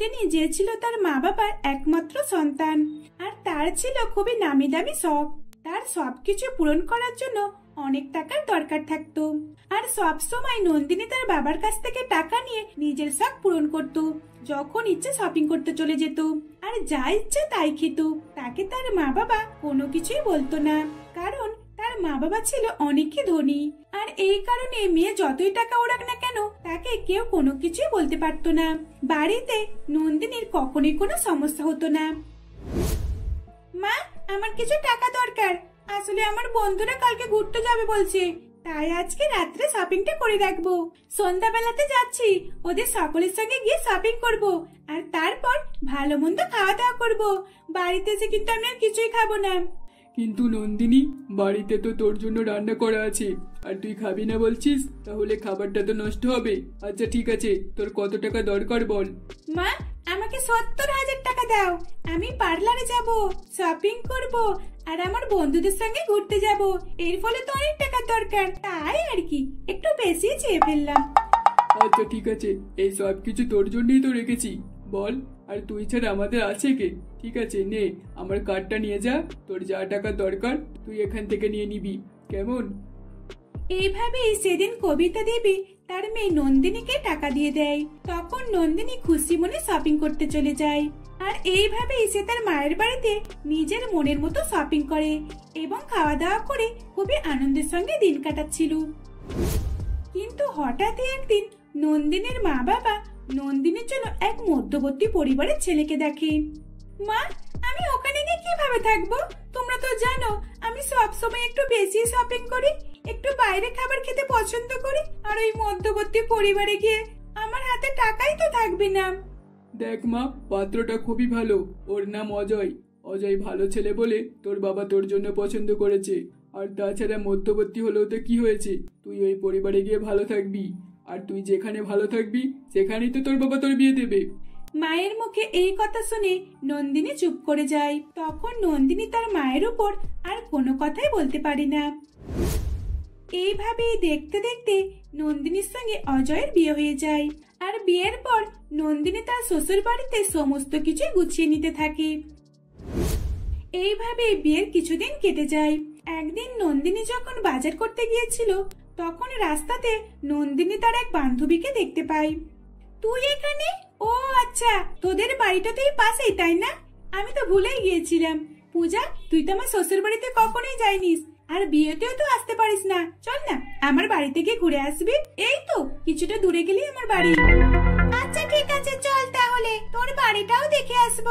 নন্দিনী যে ছিল তার মা বাবার একমাত্র সন্তান। আর তার ছিল খুবই নামি দামি শখ তার সবকিছু পূরণ করার জন্য অনেক টাকার দরকার থাকতো। আর সব সময় নন্দিনী তার বাবার কাছ থেকে টাকা নিয়ে নিজের শখ পূরণ করত। যখন ইচ্ছে শপিং করতে চলে যেত। আর যা ইচ্ছে তাই খেত। তাকে তার মা বাবা কোনো কিছুই বলতো না। কারণ তার মা বাবা ছিল অনেকই ধনী। আর এই কারণে মেয়ে যতই টাকা ওড়াক না কেন, তাকে কেউ কোনো কিছুই বলতে পারতো না। বাড়িতে নন্দিনীর কখনোই কোনো সমস্যা হতো না। মা, আমার কিছু টাকা দরকার। আসলে আমার বন্ধুরা কালকে ঘুরতে যাবে বলছে। তাই আজকে রাত্রে শপিংটা করে রাখব সন্ধ্যাবেলাতে যাচ্ছি। ওদের সকলের সঙ্গে গিয়ে শপিং করব। আর তারপর ভালো মন্দ খাওয়া দাওয়া করব। বাড়িতে এসে কিন্তু আমি আর কিছুই খাব না। কিন্তু নন্দিনী বাড়িতে তো তোর জন্য রান্না করা আছে। আর তুই খাবি না বলছিস? তাহলে খাবারটা তো নষ্ট হবে। আচ্ছা ঠিক আছে তোর কত টাকা দরকার বল। মা আমাকে সত্তর হাজার টাকা দাও। আমি পার্লারে যাব শপিং করব আর আমার বন্ধুদের সঙ্গে ঘুরতে যাব। এর ফলে তো অনেক টাকার দরকার। তাই আর কি একটু বেশি চেয়ে ফেললাম। আচ্ছা ঠিক আছে এই সব কিছু তোর জন্যই তো রেখেছি। বল আর তুই ছাড়া আমাদের আছে কে? ঠিক আছে, নে, আমার কার্ডটা নিয়ে যা, তোর যা টাকা দরকার, তুই এখান থেকে নিয়ে নিবি। কেমন? এইভাবেই সেদিন কবিতা দেবী তার মেয়ে নন্দিনীকে টাকা দিয়ে দেয়। তখন নন্দিনী খুশি মনে শপিং করতে চলে যায়। আর এইভাবেই সে তার মায়ের বাড়িতে নিজের মনের মতো শপিং করে এবং খাওয়া দাওয়া করে খুবই আনন্দের সঙ্গে দিন কাটাচ্ছিল। কিন্তু হঠাৎই একদিন নন্দিনীর মা বাবা নন্দিনীর জন্য এক মধ্যবর্তী পরিবারের ছেলেকে দেখে। মা, আমি ওখানে গিয়ে কীভাবে থাকব? তোমরা তো জানো, আমি সব সময় একটু বেশি শপিং করি, একটু বাইরে খাবার খেতে পছন্দ করি, আর ওই মধ্যবর্তী পরিবারে গিয়ে আমার হাতে টাকাই তো থাকবে না। দেখ মা, পাত্রটা খুবই ভালো, ওর নাম অজয়। অজয় ভালো ছেলে বলে তোর বাবা তোর জন্য পছন্দ করেছে। আর তাছাড়া মধ্যবর্তী হলেও তো কি হয়েছে, তুই ওই পরিবারে গিয়ে ভালো থাকবি। আর তুই যেখানে ভালো থাকবি, সেখানেই তো তোর বাবা তোর বিয়ে দেবে। মায়ের মুখে এই কথা শুনে নন্দিনী চুপ করে যায়। তখন নন্দিনী তার মায়ের উপর আর কোনো কথাই বলতে পারে না। এইভাবেই দেখতে দেখতে নন্দিনীর সঙ্গে অজয়ের বিয়ে হয়ে যায়। আর বিয়ের পর নন্দিনী তার শ্বশুর বাড়িতে সমস্ত কিছু গুছিয়ে নিতে থাকে। এইভাবে বিয়ের কিছুদিন কেটে যায়। একদিন নন্দিনী যখন বাজার করতে গিয়েছিল, তখন রাস্তাতে নন্দিনী তার এক বান্ধবীকে দেখতে পায়। তুই এখানে? ও আচ্ছা। তোদের বাড়িটা পাশেই, তাই না? আমি তো ভুলেই গিয়েছিলাম। পূজা, তুই তো আমার শ্বশুর বাড়িতে কখনোই যাইনিস। আর বিয়েতেও তো আসতে পারিস না। চল না, আমার বাড়িতে গিয়ে ঘুরে আসবি। এই তো, কিছুটা দূরে গেলেই আমার বাড়ি। আচ্ছা ঠিক আছে, চল তাহলে। তোর বাড়িটাও দেখে আসব।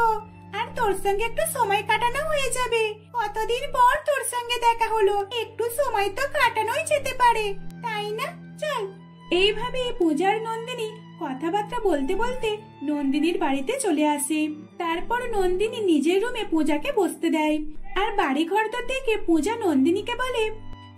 আর তোর সঙ্গে একটু সময় কাটানো হয়ে যাবে। কতদিন পর তোর সঙ্গে দেখা হলো। একটু সময় তো কাটানোই যেতে পারে। তাই না? চল। এইভাবে পূজার নন্দিনী কথাবার্তা বলতে বলতে নন্দিনীর বাড়িতে চলে আসে। তারপর নন্দিনী নিজের রুমে পূজাকে বসতে দেয়। আর বাড়ি ঘর তো দেখে পূজা নন্দিনীকে বলে,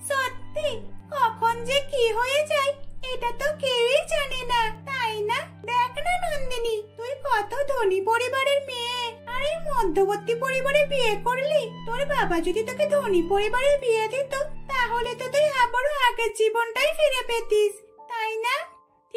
সত্যি? কখন যে কি হয়ে যায়, এটা তো কেউই জানে না। তাই না? দেখ না নন্দিনী, তুই কত ধনী পরিবারের মেয়ে। আর এই মধ্যবর্তী পরিবারে বিয়ে করলি? তোর বাবা যদি তোকে ধনী পরিবারের বিয়ে দিত, তাহলে তো তুই আবারও আগের জীবনটাই ফিরে পেতিস।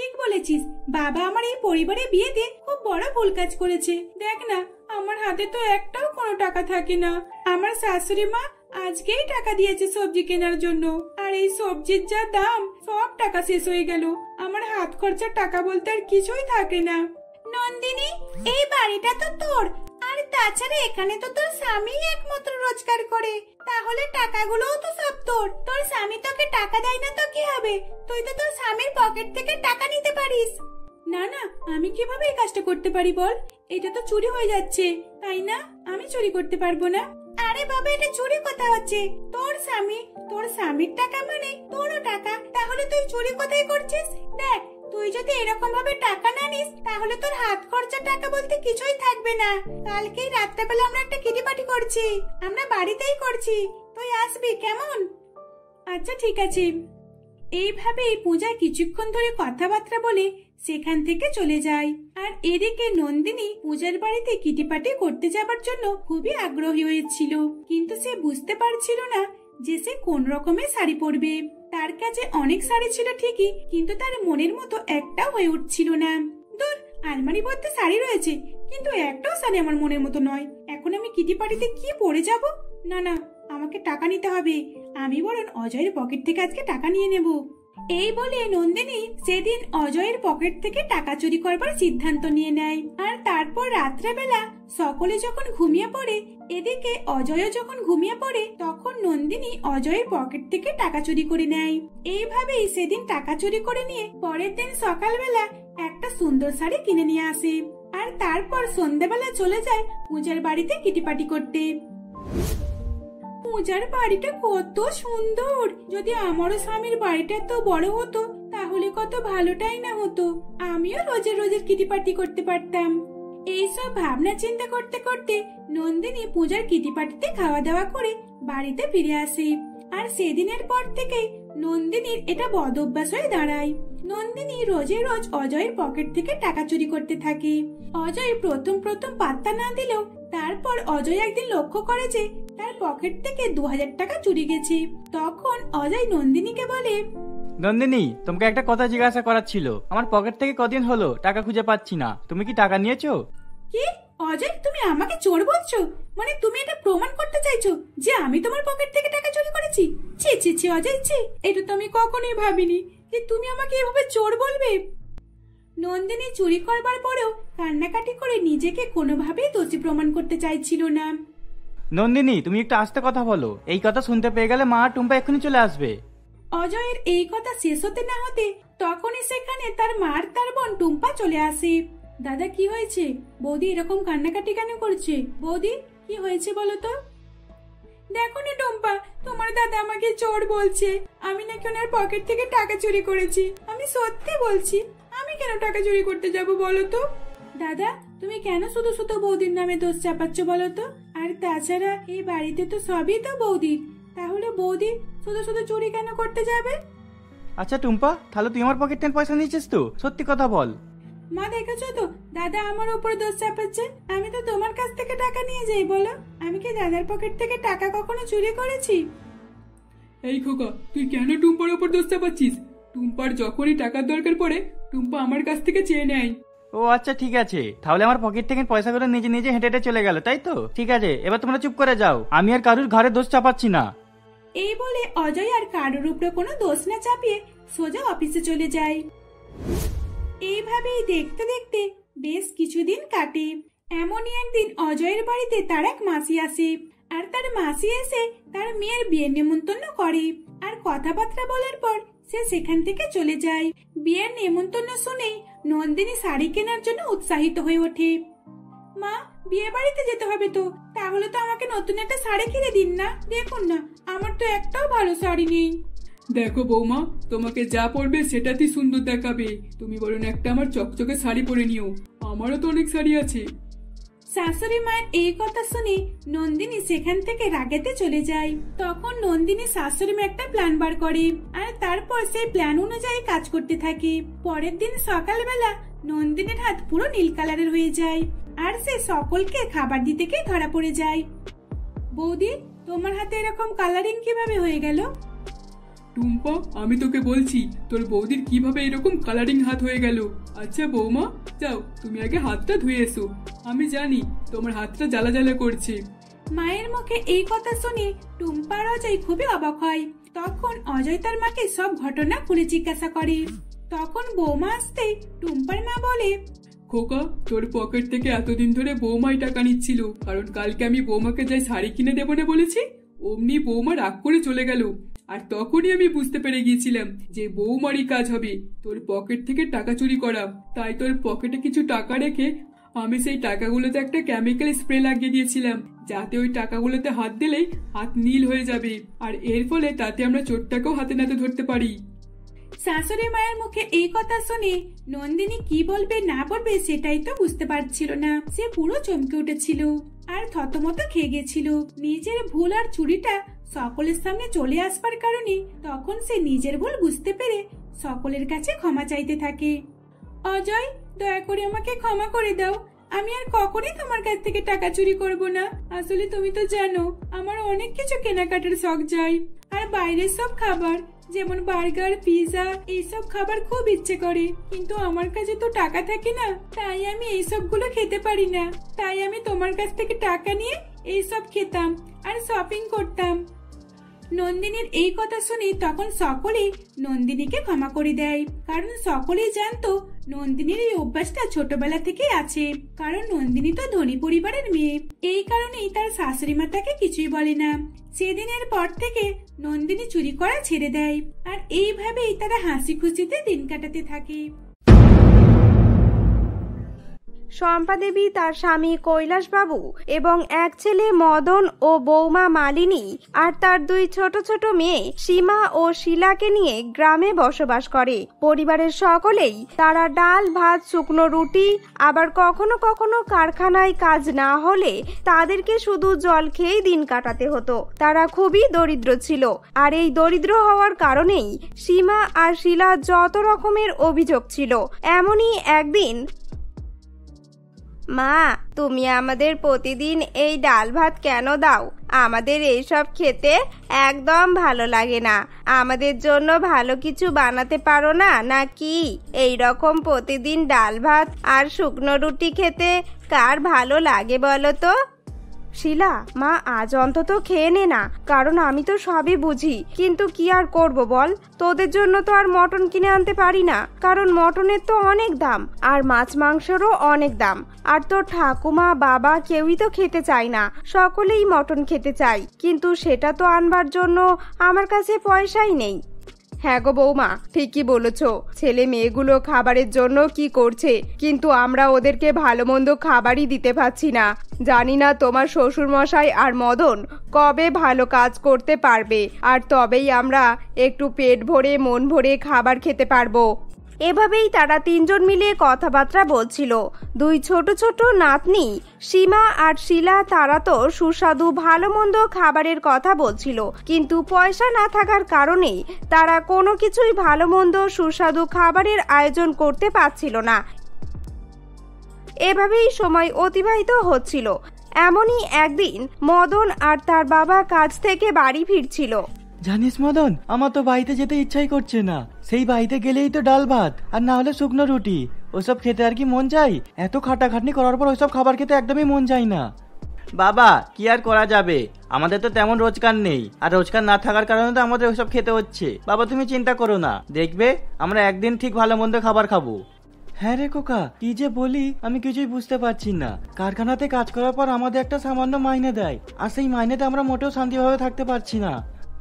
ঠিক বলেছিস। বাবা আমার এই পরিবারে বিয়েতে খুব বড় ভুল কাজ করেছে। দেখ না, আমার হাতে তো একটাও কোনো টাকা থাকে না। আমার শাশুড়ি মা আজকেই টাকা দিয়েছে সবজি কেনার জন্য। আর এই সবজির যা দাম, সব টাকা শেষ হয়ে গেল। আমার হাত খরচার টাকা বলতে আর কিছুই থাকে না। নন্দিনী, এই বাড়িটা তো তোর। আর তাছাড়া এখানে তো তোর স্বামী একমাত্র রোজগার করে। তাহলে টাকাগুলোও তো সব তোর। তোর স্বামী তোকে টাকা দেয় না তো কি হবে? তুই তো তোর স্বামীর পকেট থেকে টাকা নিতে পারিস। না না, আমি কীভাবে এই কাজটা করতে পারি বল? এটা তো চুরি হয়ে যাচ্ছে, তাই না? আমি চুরি করতে পারব না। আরে বাবা, এটা চুরি কথা হচ্ছে? তোর স্বামী, তোর স্বামীর টাকা মানে তোরও টাকা। তাহলে তুই চুরি কোথায় করছিস? দেখ তুই যদি এরকম ভাবে টাকা না নিস, তাহলে তোর হাত খরচা টাকা বলতে কিছুই থাকবে না। কালকেই রাত্রেবেলা আমরা একটা কিটি পার্টি করছি। আমরা বাড়িতেই করছি। তুই আসবি, কেমন? আচ্ছা ঠিক আছে। এইভাবেই পূজা কিছুক্ষণ ধরে কথাবার্তা বলে সেখান থেকে চলে যায়। আর এদিকে নন্দিনী পূজার বাড়িতে কিটি কিটিপাটি করতে যাবার জন্য খুবই আগ্রহী হয়েছিল। কিন্তু সে বুঝতে পারছিল না যে সে কোন রকমের শাড়ি পরবে? তার কাছে অনেক শাড়ি ছিল ঠিকই, কিন্তু তার মনের মতো একটাও হয়ে উঠছিল না। দূর আলমারি ভর্তি শাড়ি রয়েছে, কিন্তু একটাও শাড়ি আমার মনের মতো নয়। এখন আমি কিটি পার্টিতে কি পরে যাব? না না, আমাকে টাকা নিতে হবে। আমি বরং অজয়ের পকেট থেকে আজকে টাকা নিয়ে নেব। এই বলে নন্দিনী সেদিন অজয়ের পকেট থেকে টাকা চুরি করবার সিদ্ধান্ত নিয়ে নেয়। আর তারপর রাত্রেবেলা সকলে যখন ঘুমিয়ে পড়ে এদিকে অজয়ও যখন ঘুমিয়ে পড়ে, তখন নন্দিনী অজয়ের পকেট থেকে টাকা চুরি করে নেয়। এইভাবেই সেদিন টাকা চুরি করে নিয়ে পরের দিন সকালবেলা একটা সুন্দর শাড়ি কিনে নিয়ে আসে। আর তারপর সন্ধ্যাবেলা চলে যায় পূজার বাড়িতে কিটিপাটি করতে। পূজার বাড়িটা কত সুন্দর! যদি আমারও স্বামীর বাড়িটা তো বড় হতো, তাহলে কত ভালোটাই না হতো। আমিও রোজের রোজের কিটিপাটি করতে পারতাম। এইসব ভাবনা চিন্তা করতে করতে নন্দিনী পূজার কিটি কিটিপাটিতে খাওয়া দাওয়া করে বাড়িতে ফিরে আসে। আর সেদিনের পর থেকে নন্দিনীর এটা বদ অভ্যাস হয়ে দাঁড়ায়। নন্দিনী রোজে রোজ অজয়ের পকেট থেকে টাকা চুরি করতে থাকে। অজয় প্রথম প্রথম পাত্তা না দিলেও তারপর অজয় একদিন লক্ষ্য করে যে তার পকেট থেকে দু হাজার টাকা চুরি গেছে। তখন অজয় নন্দিনীকে বলে নন্দিনী তোমাকে একটা কথা জিজ্ঞাসা করার ছিল। আমার পকেট থেকে কদিন হলো টাকা খুঁজে পাচ্ছি না। তুমি কি টাকা নিয়েছো? কি? অজয় তুমি আমাকে চোর বলছো? মানে তুমি এটা প্রমাণ করতে চাইছো যে আমি তোমার পকেট থেকে টাকা চুরি করেছি? ছি ছি ছি অজয় ছি। এটা তো আমি কখনোই ভাবিনি যে তুমি আমাকে এভাবে চোর বলবে। নন্দিনী চুরি করবার পরেও কান্নাকাটি করে নিজেকে কোনোভাবেই দোষী প্রমাণ করতে চাইছিল না। নন্দিনী তুমি একটু আস্তে কথা বলো। এই কথা শুনতে পেয়ে গেলে মা টুম্পা এক্ষুনি চলে আসবে। অজয়ের এই কথা শেষ হতে না হতে তখনই সেখানে তার মার তার বোন টুম্পা চলে আসে। দাদা, কি হয়েছে? বৌদি এরকম কান্নাকাটি কেন করছে? বৌদি, কি হয়েছে বলো তো? দেখো না টুম্পা, তোমার দাদা আমাকে চোর বলছে। আমি নাকি ওনার পকেট থেকে টাকা চুরি করেছি। আমি সত্যি বলছি, আমি কেন টাকা চুরি করতে যাব বলো তো? দাদা, তুমি কেন শুধু শুধু বৌদির নামে দোষ চাপাচ্ছ বলো তো? আর তাছাড়া এই বাড়িতে তো সবই তো বৌদির। তাহলে বৌদি শুধু শুধু চুরি কেন করতে যাবে? আচ্ছা টুম্পা তাহলে তুই আমার পকেট থেকে পয়সা নিয়েছিস তো? সত্যি কথা বল। মা দেখেছ তো? দাদা আমার উপর দোষ চাপাচ্ছে। আমি তো তোমার কাছ থেকে টাকা নিয়ে যাই বলো। আমি কি দাদার পকেট থেকে টাকা কখনো চুরি করেছি? এই খোকা তুই কেন টুম্পার ওপর দোষ চাপাচ্ছিস? টুম্পার যখনই টাকার দরকার পড়ে টুম্পা আমার কাছ থেকে চেয়ে নেয়। ও আচ্ছা ঠিক আছে। তাহলে আমার পকেট থেকে পয়সাগুলো নিজে নিজে হেঁটে হেঁটে চলে গেল তাই তো? ঠিক আছে এবার তোমরা চুপ করে যাও। আমি আর কারুর ঘরে দোষ চাপাচ্ছি না। এই বলে অজয় আর কারোর উপরে কোনো দোষ না চাপিয়ে সোজা অফিসে চলে যায়। এইভাবেই দেখতে দেখতে বেশ কিছুদিন কাটে। এমনই একদিন অজয়ের বাড়িতে তার এক মাসি আসে। আর তার মাসি এসে তার মেয়ের বিয়ের নেমন্তন্ন করে। আর কথাবার্তা বলার পর সে সেখান থেকে চলে যায়। বিয়ের নেমন্তন্ন শুনেই নন্দিনী শাড়ি কেনার জন্য উৎসাহিত হয়ে ওঠে। মা বিয়ে বাড়িতে যেতে হবে তো। তাহলে তো আমাকে নতুন একটা শাড়ি কিনে দিন না। দেখুন না আমার তো একটাও ভালো শাড়ি নেই। দেখো বৌমা তোমাকে যা পরবে সেটাতেই সুন্দর দেখাবে। তুমি বরং একটা আমার চকচকে শাড়ি পরে নিও। আমারও তো অনেক শাড়ি আছে। শাশুড়ি মায়ের এই কথা শুনে নন্দিনী সেখান থেকে রাগেতে চলে যায়। তখন নন্দিনী শাশুড়ি মা একটা প্ল্যান বার করে। আর তারপর সেই প্ল্যান অনুযায়ী কাজ করতে থাকে। পরের দিন সকালবেলা নন্দিনীর হাত পুরো নীল কালারের হয়ে যায় আর সে সকলকে খাবার দিতে গিয়ে ধরা পড়ে যায়। বৌদি তোমার হাতে এরকম কালারিং কীভাবে হয়ে গেল? টুম্পা আমি তোকে বলছি তোর বৌদির কীভাবে এরকম কালারিং হাত হয়ে গেল? আচ্ছা বৌমা যাও তুমি আগে হাতটা ধুয়ে এসো। আমি জানি তোমার হাতটা জ্বালা জ্বালা করছে। মায়ের মুখে এই কথা শুনে টুম্পার অজয় খুবই অবাক হয়। তখন অজয় তার মাকে সব ঘটনা খুলে জিজ্ঞাসা করে। তখন বৌমা আসতে টুম্পার মা বলে, খোকা, তোর পকেট থেকে এতদিন ধরে বৌমাই টাকা নিচ্ছিল, কারণ কালকে আমি বৌমাকে যাই শাড়ি কিনে দেবো না বলেছি, অমনি বৌমা রাগ করে চলে গেল। আর তখনই আমি বুঝতে পেরে গিয়েছিলাম যে বৌমারই কাজ হবে, তোর পকেট থেকে টাকা চুরি করা। তাই তোর পকেটে কিছু টাকা রেখে আমি সেই টাকাগুলোতে একটা কেমিক্যাল স্প্রে লাগিয়ে দিয়েছিলাম, যাতে ওই টাকাগুলোতে হাত দিলেই হাত নীল হয়ে যাবে। আর এর ফলে তাতে আমরা চোরটাকেও হাতে নাতে ধরতে পারি। শাশুড়ি মায়ের মুখে এই কথা শুনে নন্দিনী কি বলবে না বলবে সেটাই তো বুঝতে পারছিল না। সে পুরো চমকে উঠেছিল আর থতমত খেয়ে গেছিল। নিজের ভুল আর চুরিটা সকলের সামনে চলে আসবার কারণে তখন সে নিজের ভুল বুঝতে পেরে সকলের কাছে ক্ষমা চাইতে থাকে। অজয়, দয়া করে আমাকে ক্ষমা করে দাও। আমি আর কখনই তোমার কাছ থেকে টাকা চুরি করব না। আসলে তুমি তো জানো, আমার অনেক কিছু কেনাকাটার শখ যায়। আর বাইরের সব খাবার যেমন বার্গার পিৎজা এইসব খাবার খুব ইচ্ছে করে। কিন্তু আমার কাছে তো টাকা থাকে না, তাই আমি এইসবগুলো খেতে পারি না। তাই আমি তোমার কাছ থেকে টাকা নিয়ে এইসব খেতাম আর শপিং করতাম। নন্দিনীর এই কথা শুনে তখন সকলেই নন্দিনীকে ক্ষমা করে দেয়। কারণ সকলেই জানতো নন্দিনীর এই অভ্যাসটা ছোটবেলা থেকেই আছে। কারণ নন্দিনী তো ধনী পরিবারের মেয়ে। এই কারণেই তার শাশুড়ি মা তাকে কিছুই বলে না। সেদিনের পর থেকে নন্দিনী চুরি করা ছেড়ে দেয়। আর এইভাবেই তারা হাসি খুশিতে দিন কাটাতে থাকে। শম্পা দেবী তার স্বামী কৈলাসবাবু এবং এক ছেলে মদন ও বৌমা মালিনী আর তার দুই ছোট ছোট মেয়ে সীমা ও শিলাকে নিয়ে গ্রামে বসবাস করে। পরিবারের সকলেই তারা ডাল, ভাত, শুকনো রুটি, আবার কখনো কখনো কারখানায় কাজ না হলে তাদেরকে শুধু জল খেয়েই দিন কাটাতে হতো। তারা খুবই দরিদ্র ছিল আর এই দরিদ্র হওয়ার কারণেই সীমা আর শিলা যত রকমের অভিযোগ ছিল, এমনই একদিন মা, তুমি আমাদের প্রতিদিন এই ডাল ভাত কেন দাও? আমাদের এইসব খেতে একদম ভালো লাগে না। আমাদের জন্য ভালো কিছু বানাতে পারো না, নাকি? এই রকম প্রতিদিন ডাল ভাত আর শুকনো রুটি খেতে কার ভালো লাগে বলো তো? শিলা, মা, আজ অন্তত খেয়ে নে না, কারণ আমি তো সবই বুঝি। কিন্তু কি আর করব বল? তোদের জন্য তো আর মটন কিনে আনতে পারি না, কারণ মটনের তো অনেক দাম, আর মাছ মাংসেরও অনেক দাম। আর তোর ঠাকুমা, বাবা কেউই তো খেতে চায় না, সকলেই মটন খেতে চায়। কিন্তু সেটা তো আনবার জন্য আমার কাছে পয়সাই নেই। হ্যাঁ গো বৌমা, ঠিকই বলেছ। ছেলে মেয়েগুলো খাবারের জন্য কি করছে? কিন্তু আমরা ওদেরকে ভালো মন্দ খাবারই দিতে পারছি না। জানি না তোমার শ্বশুর মশাই আর মদন কবে ভালো কাজ করতে পারবে, আর তবেই আমরা একটু পেট ভরে, মন ভরে খাবার খেতে পারব। এভাবেই তারা তিনজন মিলে কথাবার্তা বলছিল। দুই ছোট ছোট নাতনি, সীমা আর শিলা, তারা তো সুস্বাদু ভালো মন্দ খাবারের কথা বলছিল। কিন্তু পয়সা না থাকার কারণে তারা কোনো কিছুই ভালো মন্দ সুস্বাদু খাবারের আয়োজন করতে পারছিল না। এভাবেই সময় অতিবাহিত হচ্ছিল। এমনই একদিন মদন আর তার বাবা কাজ থেকে বাড়ি ফিরছিল। জানিস মদন আমার তো বাড়িতে যেতে ইচ্ছাই করছে না। সেই বাড়িতে গেলেই তো ডাল ভাত আর না হলে শুকনো রুটি। ওসব খেতে আর কি মন চাই? এত খাটাখাটনি করার পর ওইসব খাবার খেতে একদমই মন চাই না। বাবা কি আর করা যাবে? আমাদের তো তেমন রোজগার নেই আর রোজগার না থাকার কারণে তো আমাদের ওইসব খেতে হচ্ছে। বাবা তুমি চিন্তা করো না। দেখবে আমরা একদিন ঠিক ভালো মন্দ খাবার খাব। হ্যাঁ রে কোকা কি যে বলি আমি কিছুই বুঝতে পারছি না। কারখানাতে কাজ করার পর আমাদের একটা সামান্য মাইনে দেয় আর সেই মাইনেতে আমরা মোটেও শান্তিভাবে থাকতে পারছি না।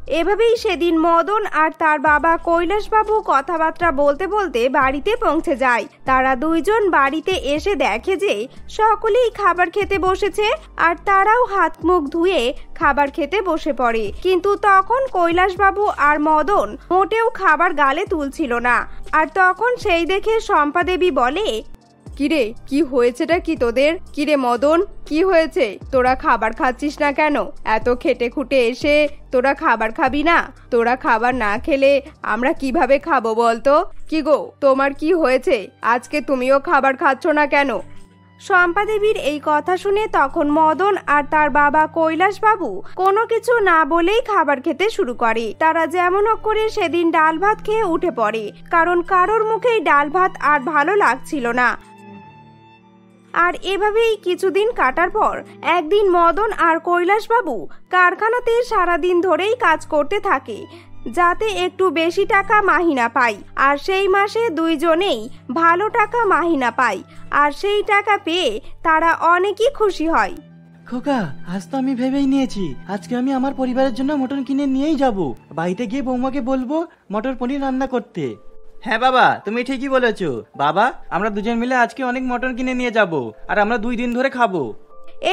এভাবেই সেদিন মদন আর তার বাবা কৈলাসবাবু কথাবার্তা বলতে বলতে বাড়িতে পৌঁছে যায়। তারা দুইজন বাড়িতে এসে দেখে যে সকলেই খাবার খেতে বসেছে আর তারাও হাত মুখ ধুয়ে খাবার খেতে বসে পড়ে। কিন্তু তখন কৈলাসবাবু আর মদন মোটেও খাবার গালে তুলছিল না। আর তখন সেই দেখে শম্পা দেবী বলে কিরে, কি হয়েছেটা কি তোদের? কিরে মদন, কি হয়েছে? তোরা খাবার খাচ্ছিস না কেন? এত খেটে খুটে এসে তোরা খাবার খাবি না? তোরা খাবার না খেলে আমরা কীভাবে খাব বলতো? কি গো, তোমার কি হয়েছে? আজকে তুমিও খাবার খাচ্ছ না কেন? শম্পা দেবীর এই কথা শুনে তখন মদন আর তার বাবা কৈলাসবাবু কোনো কিছু না বলেই খাবার খেতে শুরু করে। তারা যেমন হোক করে সেদিন ডাল ভাত খেয়ে উঠে পড়ে, কারণ কারোর মুখেই ডাল ভাত আর ভালো লাগছিল না। আর এভাবেই কিছুদিন কাটার পর একদিন মদন আর কৈলাসবাবু কারখানাতে সারাদিন ধরেই কাজ করতে থাকে, যাতে একটু বেশি টাকা মাহিনা পাই আর সেই মাসে দুইজনেই ভালো টাকা মাহিনা পাই আর সেই টাকা পেয়ে তারা অনেকই খুশি হয়। খোকা, আজ তো আমি ভেবেই নিয়েছি, আজকে আমি আমার পরিবারের জন্য মটন কিনে নিয়েই যাব। বাড়িতে গিয়ে বৌমাকে বলব মটর পনির রান্না করতে। হ্যাঁ বাবা, তুমি ঠিকই বলেছ। বাবা, আমরা দুজন মিলে আজকে অনেক মটন কিনে নিয়ে যাব, আর আমরা দুই দিন ধরে খাব।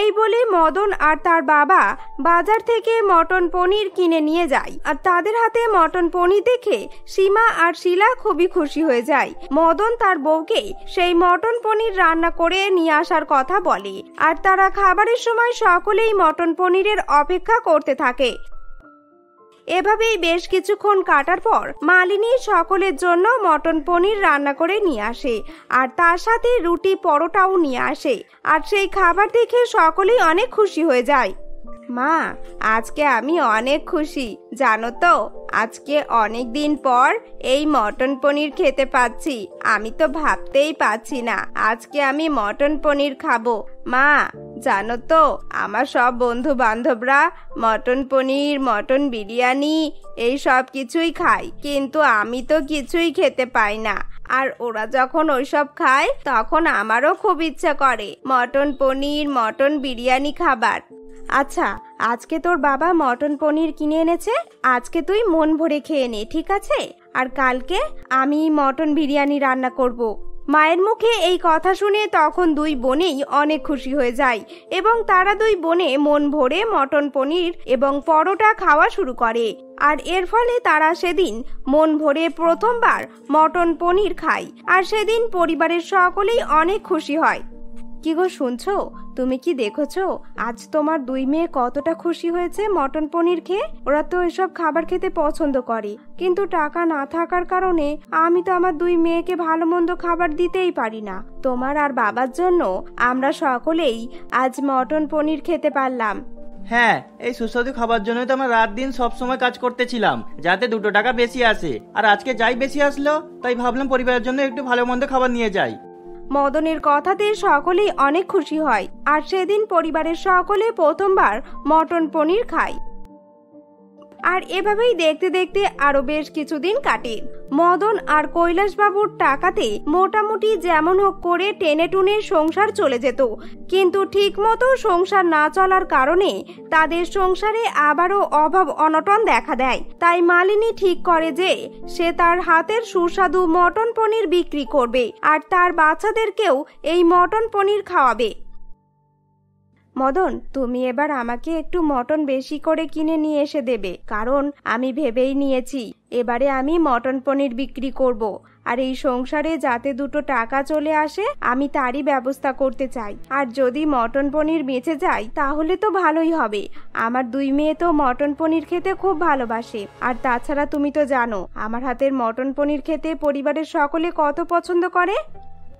এই বলে মদন আর তার বাবা বাজার থেকে মটন পনির কিনে নিয়ে যায়। আর তাদের হাতে মটন পনির দেখে সীমা আর শিলা খুবই খুশি হয়ে যায়। মদন তার বউকে সেই মটন পনির রান্না করে নিয়ে আসার কথা বলে। আর তারা খাবারের সময় সকলেই মটন পনিরের অপেক্ষা করতে থাকে। এভাবেই বেশ কিছুক্ষণ কাটার পর মালিনী সকলের জন্য মটন পনির রান্না করে নিয়ে আসে, আর তার সাথে রুটি পরোটাও নিয়ে আসে, আর সেই খাবার দেখে সকলেই অনেক খুশি হয়ে যায়। মা, আজকে আমি অনেক খুশি। জানো তো, আজকে অনেক দিন পর এই মটন পনির খেতে পাচ্ছি। আমি তো ভাবতেই পাচ্ছি না, আজকে আমি মটন পনির খাব। মা, জানো তো, আমার সব বন্ধু বান্ধবরা মটন পনির, মটন বিরিয়ানি এই সব কিছুই খায়। কিন্তু আমি তো কিছুই খেতে পাই না। আর ওরা যখন ওইসব খায়, তখন আমারও খুব ইচ্ছা করে মটন পনির, মটন বিরিয়ানি খাবার। আচ্ছা আজকে তোর বাবা মটন পনির কিনে এনেছে, আজকে তুই মন ভরে খেয়ে নে, ঠিক আছে? আর কালকে আমি মটন বিরিয়ানি রান্না করব। মায়ের মুখে এই কথা শুনে তখন দুই বোনেই অনেক খুশি হয়ে যায় এবং তারা দুই বোনে মন ভরে মটন পনির এবং পরোটা খাওয়া শুরু করে। আর এর ফলে তারা সেদিন মন ভরে প্রথমবার মটন পনির খায়। আর সেদিন পরিবারের সকলেই অনেক খুশি হয়। কি গো শুনছো? তুমি কি দেখেছ? আজ তোমার দুই মেয়ে কতটা খুশি হয়েছে মটন পনির খেয়ে? ওরা তো এসব খাবার খেতে পছন্দ করে। কিন্তু টাকা না থাকার কারণে আমি তো আমার দুই মেয়েকে ভালো মন্দ খাবার দিতেই পারি না। তোমার আর বাবার জন্য আমরা সকলেই আজ মটন পনির খেতে পারলাম। হ্যাঁ এই সুস্বাদু খাবার জন্যই তো আমরা রাত দিন সব সময় কাজ করতেছিলাম, যাতে দুটো টাকা বেশি আসে। আর আজকে যাই বেশি আসলো, তাই ভাবলাম পরিবারের জন্য একটু ভালো মন্দ খাবার নিয়ে যাই। মদনের কথাতে সকলেই অনেক খুশি হয়। আর সেদিন পরিবারের সকলে প্রথমবার মটন পনির খায়। আর এভাবেই দেখতে দেখতে আরও বেশ কিছুদিন কাটে। মদন আর কৈলাস বাবুর টাকাতে মোটামুটি যেমন হোক করে টেনে টুনে সংসার চলে যেত। কিন্তু ঠিক মতো সংসার না চলার কারণে তাদের সংসারে আবারও অভাব অনটন দেখা দেয়। তাই মালিনী ঠিক করে যে সে তার হাতের সুস্বাদু মটন পনির বিক্রি করবে আর তার বাচ্চাদেরকেও এই মটন পনির খাওয়াবে। মদন, তুমি এবার আমাকে একটু মটন বেশি করে কিনে নিয়ে এসে দেবে, কারণ আমি ভেবেই নিয়েছি, এবারে আমি মটন পনির বিক্রি করব। আর এই সংসারে যাতে দুটো টাকা চলে আসে, আমি তারই ব্যবস্থা করতে চাই। আর যদি মটন পনির বেঁচে যায়, তাহলে তো ভালোই হবে। আমার দুই মেয়ে তো মটন পনির খেতে খুব ভালোবাসে। আর তাছাড়া তুমি তো জানো, আমার হাতের মটন পনির খেতে পরিবারের সকলে কত পছন্দ করে?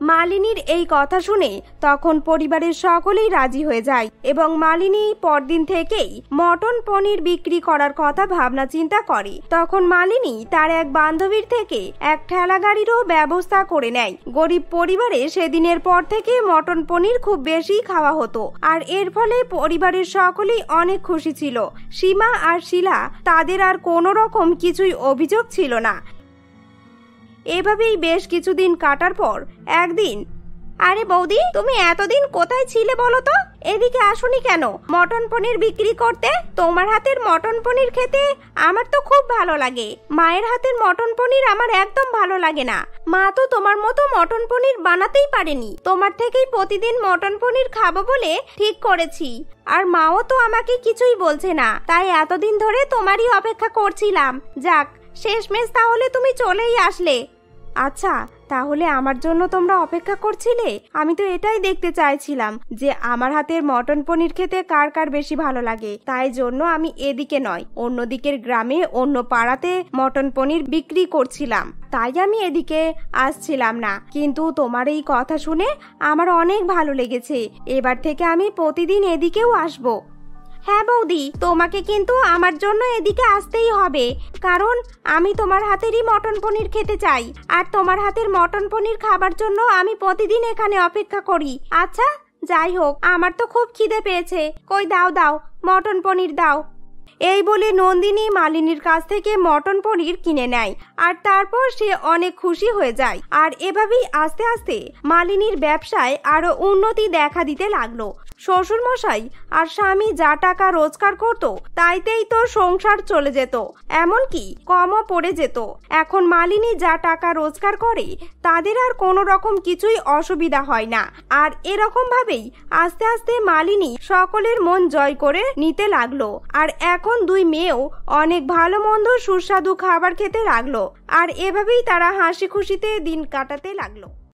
মালিনীর এই কথা শুনে তখন পরিবারের সকলেই রাজি হয়ে যায় এবং মালিনী পরদিন থেকেই মটন পনির বিক্রি করার কথা ভাবনা চিন্তা করে। তখন মালিনী তার এক বান্ধবীর থেকে এক ঠেলা গাড়িরও ব্যবস্থা করে নেয়। গরিব পরিবারে সেদিনের পর থেকে মটন পনির খুব বেশি খাওয়া হতো আর এর ফলে পরিবারের সকলেই অনেক খুশি ছিল। সীমা আর শিলা তাদের আর কোনো রকম কিছুই অভিযোগ ছিল না। এভাবেই বেশ কিছুদিন কাটার পর একদিন, আরে বৌদি, তুমি এতদিন কোথায় ছিলে বলো তো? এদিকে আসুনি কেন? মটন পনির বিক্রি করতে? তোমার হাতের মটন পনির খেতে আমার তো খুব ভালো লাগে। মায়ের হাতের মটন পনির আমার একদম ভালো লাগে না। মা তো তোমার মতো মটন পনির বানাতেই পারেনি। তোমার থেকেই প্রতিদিন মটন পনির খাব বলে ঠিক করেছি। আর মাও তো আমাকে কিছুই বলছে না। তাই এতদিন ধরে তোমারই অপেক্ষা করছিলাম। যাক, শেষমেশ তাহলে তুমি চলেই আসলে। আচ্ছা তাহলে আমার জন্য তোমরা অপেক্ষা করছিলে? আমি তো এটাই দেখতে চাইছিলাম যে আমার হাতের মটন পনির খেতে কার কার বেশি ভালো লাগে। তাই জন্য আমি এদিকে নয় অন্য দিকের গ্রামে অন্য পাড়াতে মটন পনির বিক্রি করছিলাম। তাই আমি এদিকে আসছিলাম না। কিন্তু তোমার এই কথা শুনে আমার অনেক ভালো লেগেছে। এবার থেকে আমি প্রতিদিন এদিকেও আসব। হ্যাঁ বৌদি, তোমাকে কিন্তু আমার জন্য এদিকে আসতেই হবে। কারণ আমি তোমার হাতেরই মটন পনির খেতে চাই। আর তোমার হাতের মটন পনির খাবার জন্য আমি প্রতিদিন এখানে অপেক্ষা করি। আচ্ছা যাই হোক, আমার তো খুব খিদে পেয়েছে। কই দাও দাও, মটন পনির দাও। এই বলে নন্দিনী মালিনীর কাছ থেকে মটন পনির কিনে নেয়। আর তারপর সে অনেক খুশি হয়ে যায়। আর এভাবেই আস্তে আস্তে মালিনীর ব্যবসায় আরও উন্নতি দেখা দিতে লাগল। শ্বশুর মশাই আর স্বামী যা টাকা রোজগার করত, তাইতেই তো সংসার চলে যেত। এমনকি কমও পড়ে যেত। এখন মালিনী যা টাকা রোজগার করে, তাদের আর কোনো রকম কিছুই অসুবিধা হয় না। আর এরকম ভাবেই আস্তে আস্তে মালিনী সকলের মন জয় করে নিতে লাগল। আর এখন দুই মেয়েও অনেক ভালো, মন্দ, সুস্বাদু খাবার খেতে লাগল। আর এভাবেই তারা হাসি খুশিতে দিন কাটাতে লাগল।